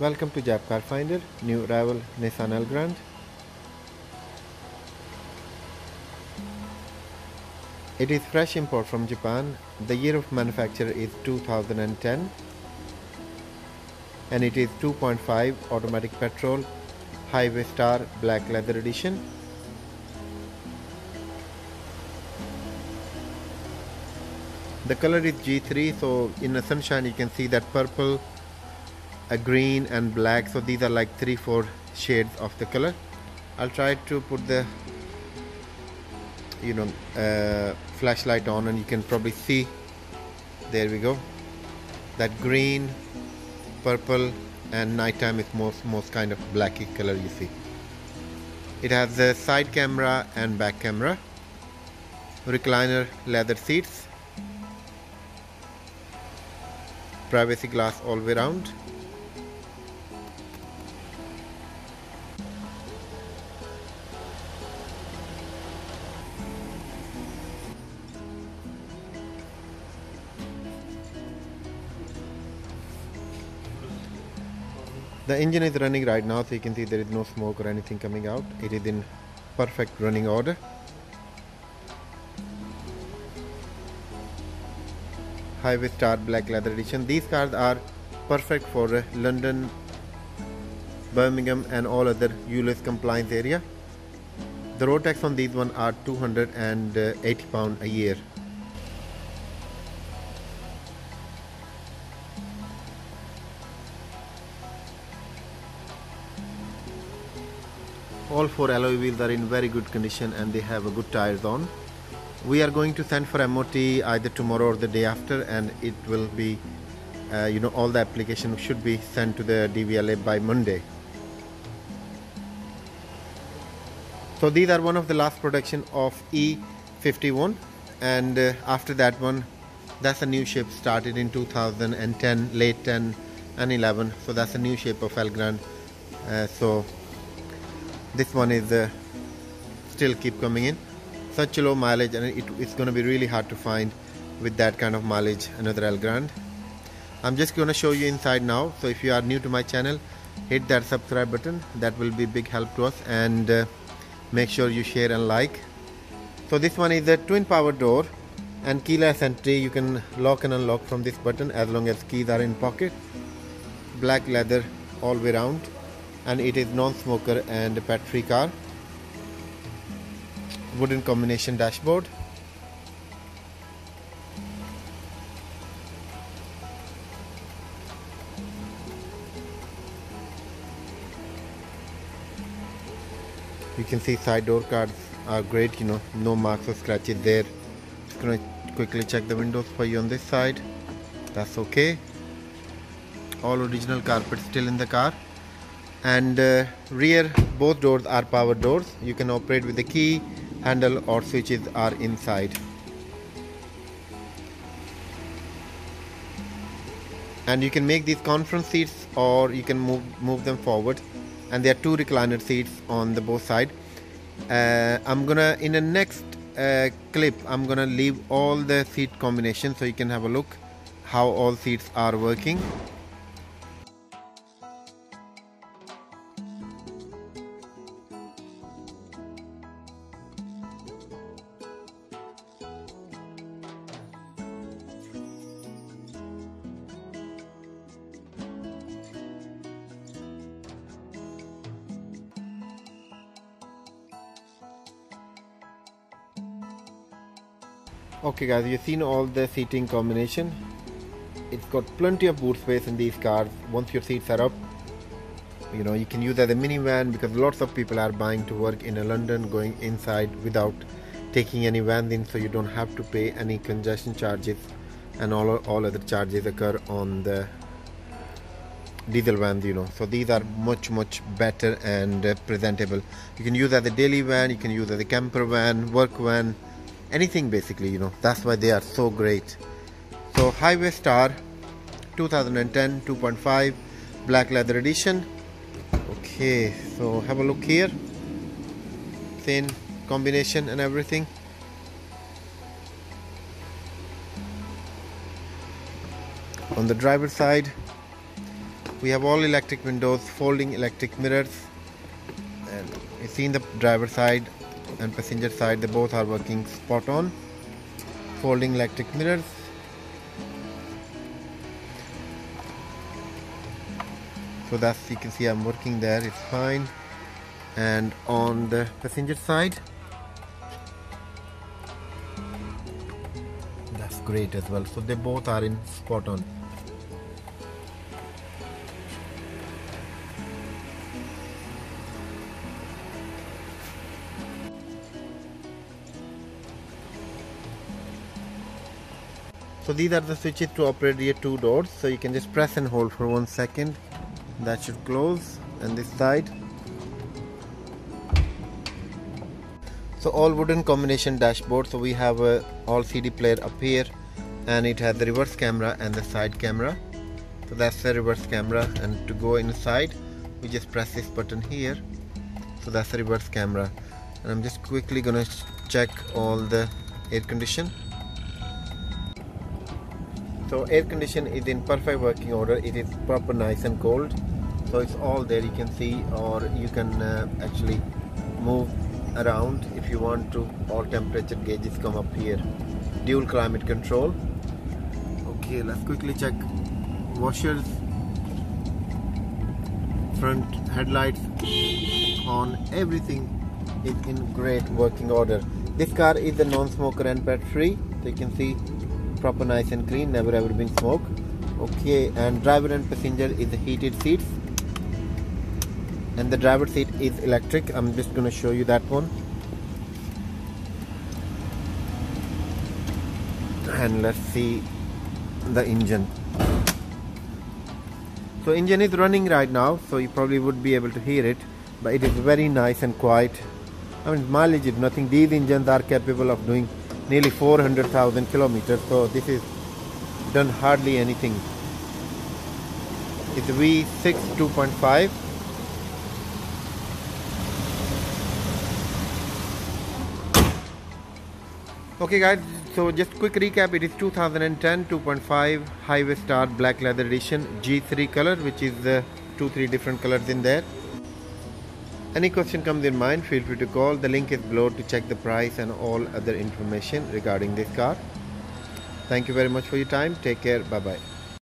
Welcome to Jap Car Finder, new arrival Nissan Elgrand. It is fresh import from Japan. The year of manufacture is 2010 and it is 2.5 automatic petrol Highway Star Black Leather Edition. The color is G3 so in the sunshine you can see that purple a green and black. So these are like three four shades of the color. I'll try to put the you know uh, flashlight on and you can probably see. There we go. That green purple and nighttime is most most kind of blacky color you see. It has the side camera and back camera. Recliner leather seats. Privacy glass all the way around the engine is running right now so you can see there is no smoke or anything coming out. It is in perfect running order. Highway star black leather edition. These cars are perfect for uh, london birmingham and all other ULEZ compliance area. The road tax on these one are 280 pound a year all four alloy wheels are in very good condition and they have a good tires on. We are going to send for MOT either tomorrow or the day after and it will be uh, you know all the application should be sent to the DVLA by Monday. So these are one of the last production of E51 and uh, after that one that's a new shape started in 2010 late 10 and 11 so that's a new shape of Elgrand uh, so this one is uh, still keep coming in. Such a low mileage and it, it's going to be really hard to find with that kind of mileage another Elgrand I'm just going to show you inside now. So if you are new to my channel hit that subscribe button. That will be big help to us and uh, make sure you share and like. So this one is a twin power door and keyless entry. You can lock and unlock from this button as long as keys are in pocket. Black leather all way around and it is non-smoker and pet-free car. Wooden combination dashboard. You can see side door cards are great you know no marks or scratches there. Just gonna quickly check the windows for you on this side. That's okay. All original carpet still in the car and uh, rear both doors are power doors. You can operate with the key handle or switches are inside. And you can make these conference seats or you can move move them forward. And there are two recliner seats on the both side. Uh, I'm gonna in the next uh, clip I'm gonna leave all the seat combinations so you can have a look how all seats are working okay guys you've seen all the seating combination? It's got plenty of boot space in these cars. Once your seats are up you know you can use as a minivan because lots of people are buying to work in London going inside without taking any vans in so you don't have to pay any congestion charges and all, all other charges occur on the diesel vans you know. So these are much much better and uh, presentable. You can use as a daily van you can use as a camper van work van anything basically you know. That's why they are so great. So highway star 2010 2.5 black leather edition. Okay so have a look here. Thin combination and everything. On the driver side we have all electric windows folding electric mirrors. And you see in the driver side and passenger side they both are working spot on folding electric mirrors. So that's you can see I'm working there it's fine. And on the passenger side that's great as well. So they both are in spot on so these are the switches to operate your two doors. So you can just press and hold for one second. That should close. And this side. So all wooden combination dashboard. So we have a all CD player up here. And it has the reverse camera and the side camera. So that's the reverse camera. And to go inside we just press this button here. So that's the reverse camera. And I'm just quickly gonna check all the air condition so air condition is in perfect working order. It is proper nice and cold. So it's all there. You can see or you can uh, actually move around if you want to. All temperature gauges come up here. Dual climate control. Okay let's quickly check washers. Front headlights on. Everything is in great working order. This car is a non-smoker and pet free. So you can see proper nice and clean never ever been smoked. Okay and driver and passenger is heated seats. And the driver seat is electric. I'm just going to show you that one. And let's see the engine. So engine is running right now so you probably would be able to hear it but it is very nice and quiet. I mean mileage is nothing. These engines are capable of doing nearly 400,000 kilometers so this is done hardly anything. It's V6 2.5 okay guys so just quick recap. It is 2010 2.5 highway star black leather edition G3 color which is the two three different colors in there any question comes in mind, feel free to call. The link is below to check the price and all other information regarding this car. Thank you very much for your time. Take care. Bye bye.